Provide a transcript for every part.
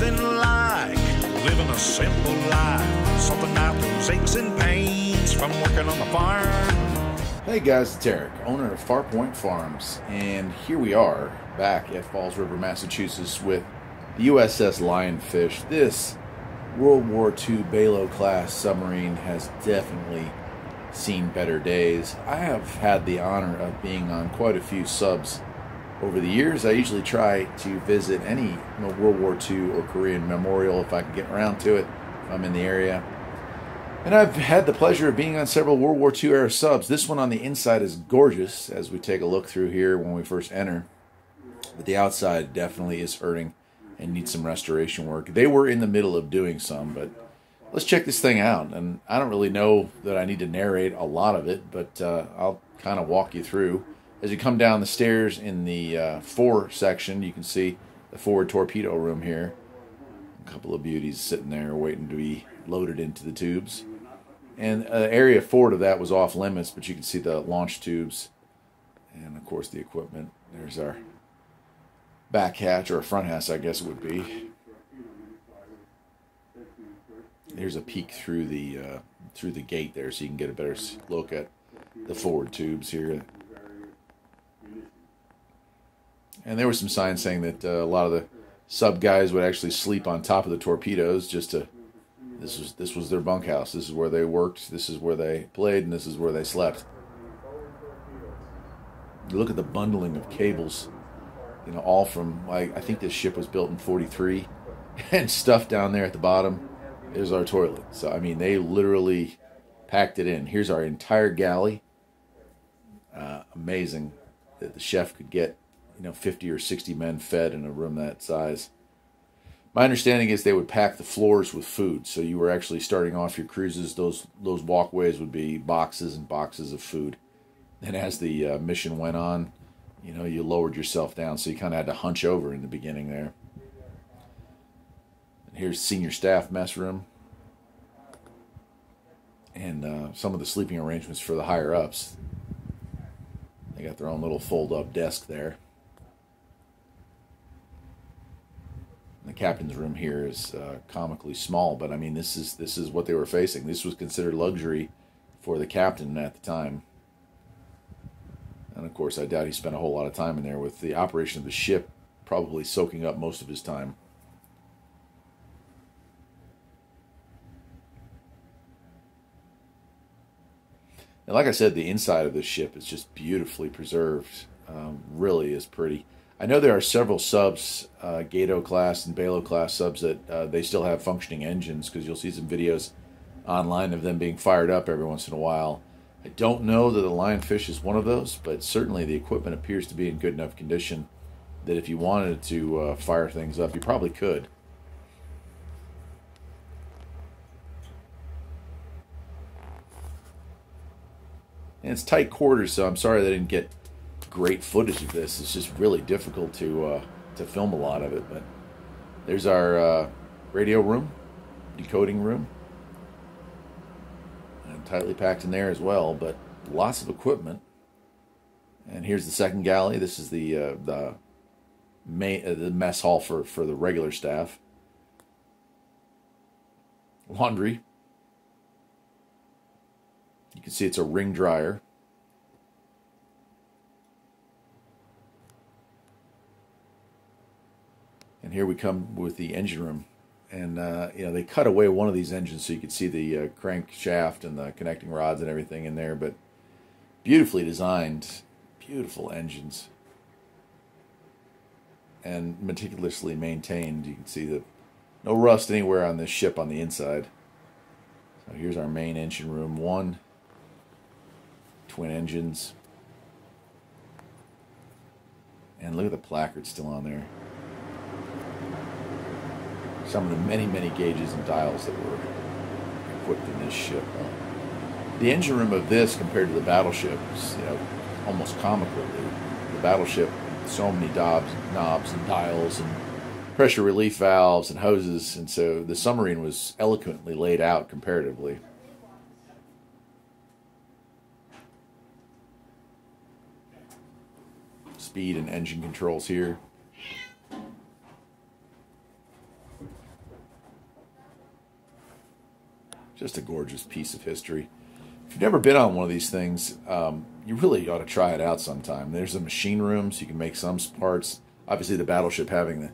like living a simple life. Something out those aches and pains from working on the farm. Hey guys, it's Erik, owner of Farpoint Farms, and here we are back at Falls River, Massachusetts with the USS Lionfish. This World War II Balao class submarine has definitely seen better days. I have had the honor of being on quite a few subs over the years. I usually try to visit any World War II or Korean memorial if I can get around to it, if I'm in the area. And I've had the pleasure of being on several World War II era subs. This one on the inside is gorgeous as we take a look through here when we first enter. But the outside definitely is hurting and needs some restoration work. They were in the middle of doing some, but let's check this thing out. And I don't really know that I need to narrate a lot of it, but uh, I'll kind of walk you through. As you come down the stairs in the uh, fore section, you can see the forward torpedo room here. A couple of beauties sitting there waiting to be loaded into the tubes. And uh, area forward of that was off limits, but you can see the launch tubes and, of course, the equipment. There's our back hatch, or front hatch, I guess it would be. There's a peek through the uh, through the gate there, so you can get a better look at the forward tubes here. And there were some signs saying that uh, a lot of the sub guys would actually sleep on top of the torpedoes just to. This was this was their bunkhouse. This is where they worked. This is where they played, and this is where they slept. You look at the bundling of cables, you know, all from like I think this ship was built in '43, and stuff down there at the bottom is our toilet. So I mean, they literally packed it in. Here's our entire galley. Uh, amazing that the chef could get you know 50 or 60 men fed in a room that size. My understanding is they would pack the floors with food, so you were actually starting off your cruises. Those those walkways would be boxes and boxes of food. And as the uh, mission went on, you know, you lowered yourself down, so you kind of had to hunch over in the beginning there. And here's senior staff mess room, and uh, some of the sleeping arrangements for the higher ups. They got their own little fold up desk there. The captain's room here is uh, comically small, but I mean this is this is what they were facing. This was considered luxury for the captain at the time. And of course, I doubt he spent a whole lot of time in there with the operation of the ship probably soaking up most of his time. And like I said, the inside of the ship is just beautifully preserved. Um, really is pretty. I know there are several subs, uh, Gato class and Balao class subs that uh, they still have functioning engines because you'll see some videos online of them being fired up every once in a while. I don't know that the Lionfish is one of those, but certainly the equipment appears to be in good enough condition that if you wanted to uh, fire things up, you probably could. And it's tight quarters, so I'm sorry they didn't get great footage of this. It's just really difficult to uh, to film a lot of it. But there's our uh, radio room, decoding room, and tightly packed in there as well. But lots of equipment. And here's the second galley. This is the uh, the main uh, the mess hall for for the regular staff. Laundry. You can see it's a ring dryer. Here we come with the engine room. And, uh, you know, they cut away one of these engines so you could see the uh, crank shaft and the connecting rods and everything in there. But beautifully designed, beautiful engines. And meticulously maintained. You can see that no rust anywhere on this ship on the inside. So here's our main engine room. One, twin engines. And look at the placard still on there some of the many, many gauges and dials that were equipped in this ship. The engine room of this compared to the battleship is, you know, almost comical. The, the battleship, so many knobs, knobs and dials and pressure relief valves and hoses, and so the submarine was eloquently laid out comparatively. Speed and engine controls here. Just a gorgeous piece of history. If you've never been on one of these things, um, you really ought to try it out sometime. There's a machine room, so you can make some parts. Obviously, the battleship having the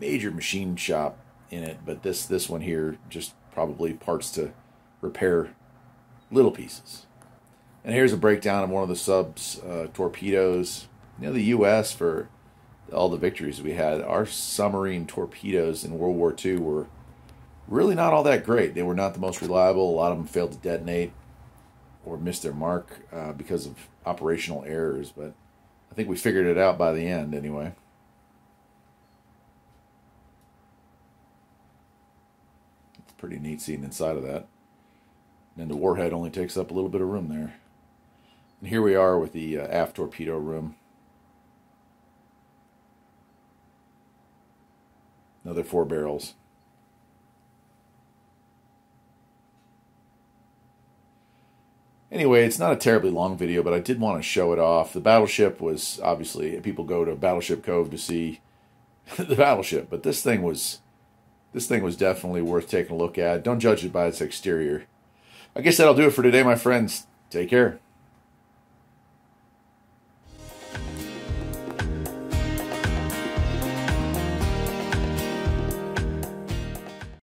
major machine shop in it, but this this one here just probably parts to repair little pieces. And here's a breakdown of one of the subs uh, torpedoes. You know, the U.S. for all the victories we had, our submarine torpedoes in World War II were really not all that great. They were not the most reliable. A lot of them failed to detonate or missed their mark uh, because of operational errors, but I think we figured it out by the end anyway. It's pretty neat seeing inside of that. And the warhead only takes up a little bit of room there. And here we are with the uh, aft torpedo room. Another four barrels. Anyway, it's not a terribly long video, but I did want to show it off. The battleship was obviously people go to Battleship Cove to see the battleship, but this thing was this thing was definitely worth taking a look at. Don't judge it by its exterior. I guess that'll do it for today, my friends. Take care.